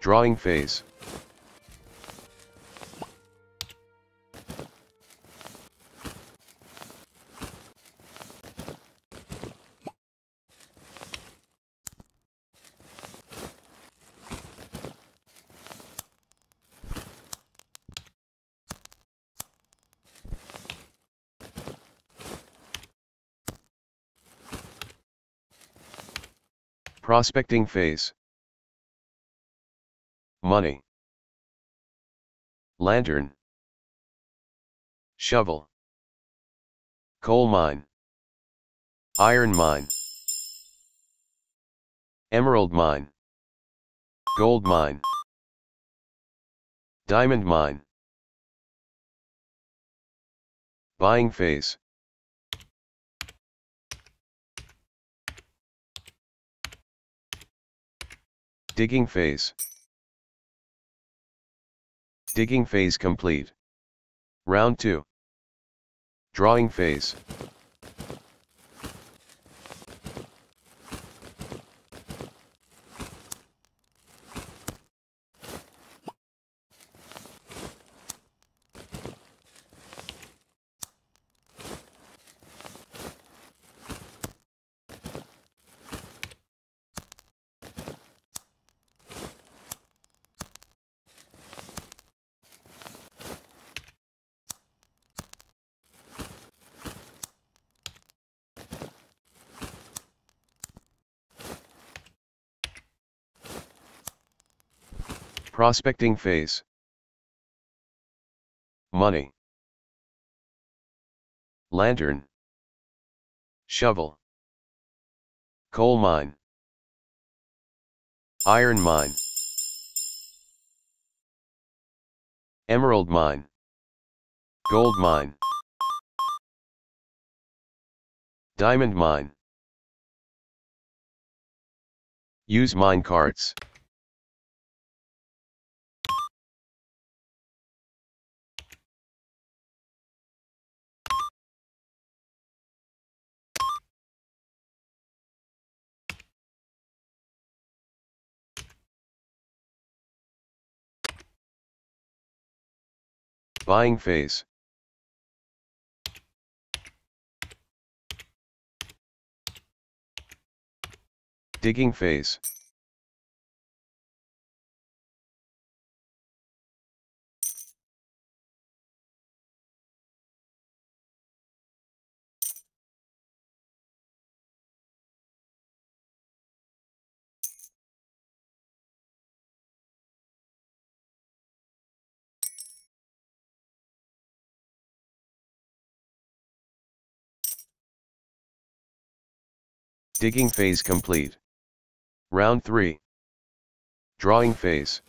Drawing phase. Prospecting phase. Money. Lantern. Shovel. Coal mine. Iron mine. Emerald mine. Gold mine. Diamond mine. Buying phase. Digging phase. Digging phase complete. Round 2. Drawing phase. Prospecting phase. Money. Lantern. Shovel. Coal mine. Iron mine. Emerald mine. Gold mine. Diamond mine. Use mine carts. Buying phase. Digging phase. Digging phase complete. Round 3. Drawing phase.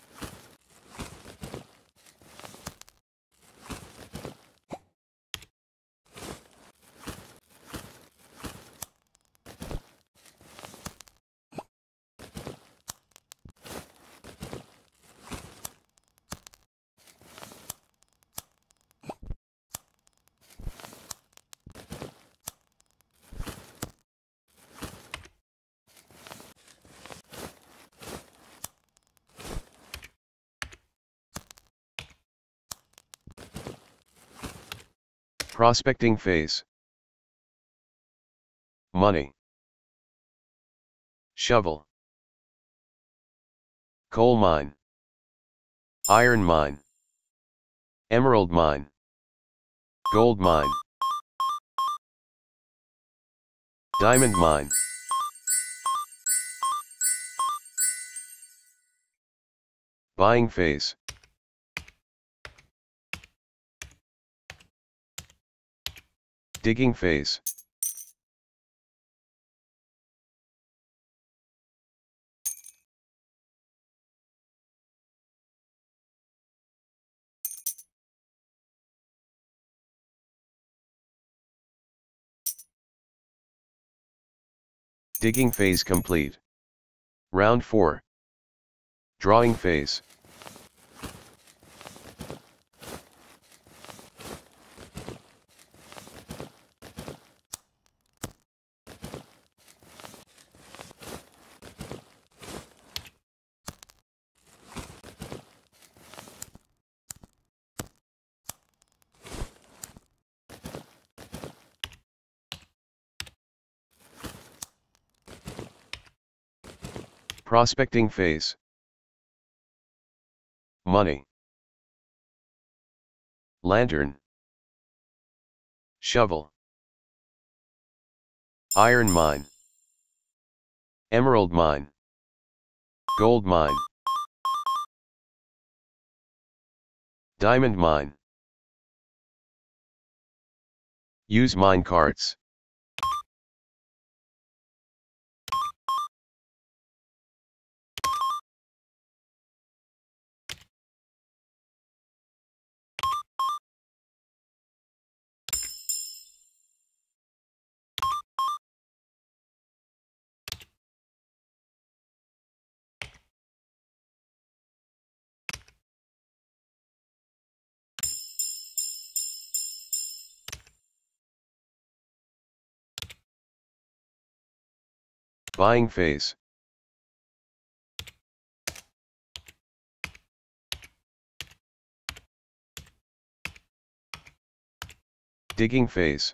Prospecting phase. Money. Shovel. Coal mine. Iron mine. Emerald mine. Gold mine. Diamond mine. Buying phase. Digging phase. Digging phase complete. Round 4. Drawing phase. Prospecting phase. Money. Lantern. Shovel. Iron mine. Emerald mine. Gold mine. Diamond mine. Use mine carts. Buying phase. Digging phase.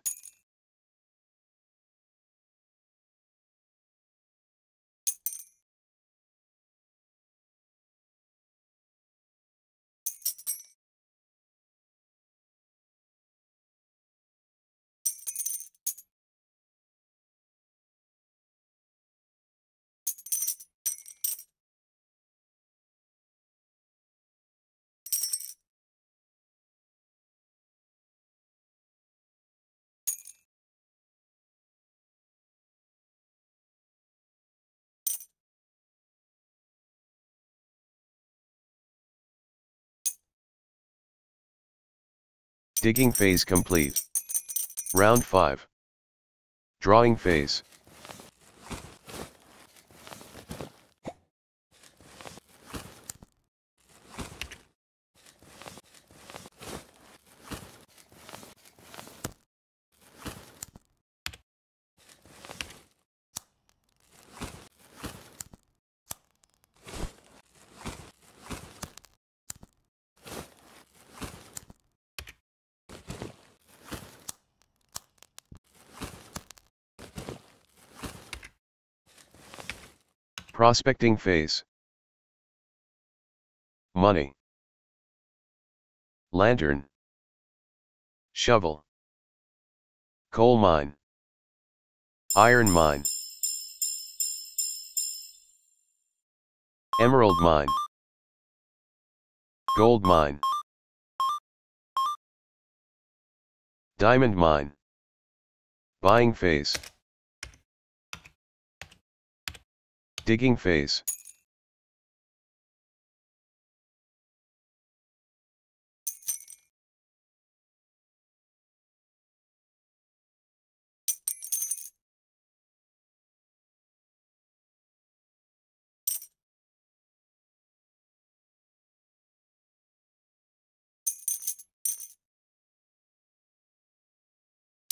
Digging phase complete. Round 5. Drawing phase. Prospecting phase. Money. Lantern. Shovel. Coal mine. Iron mine. Emerald mine. Gold mine. Diamond mine. Buying phase. Digging phase.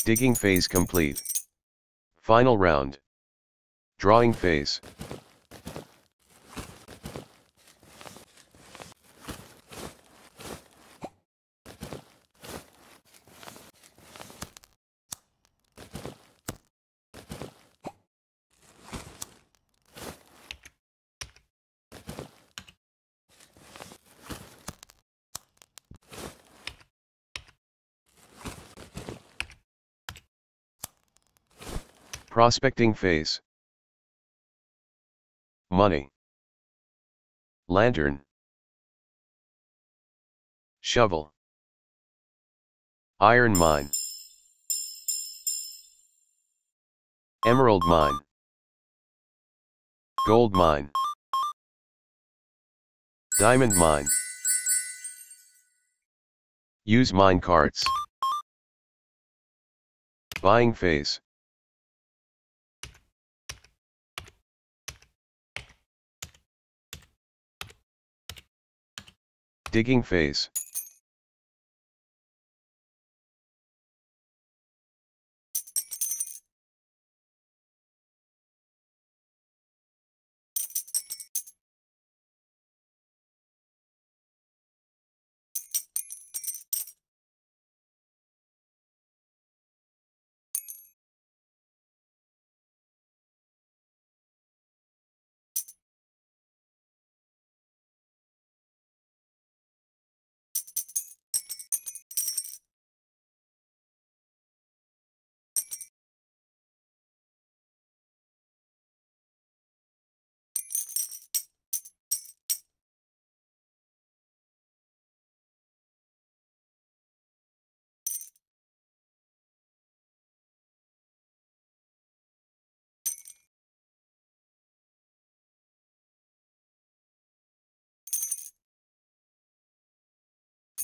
Digging phase complete. Final round. Drawing phase. Prospecting phase. Money. Lantern. Shovel. Iron mine. Emerald mine. Gold mine. Diamond mine. Use mine carts. Buying phase. Digging phase.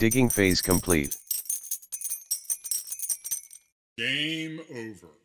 Digging phase complete. Game over.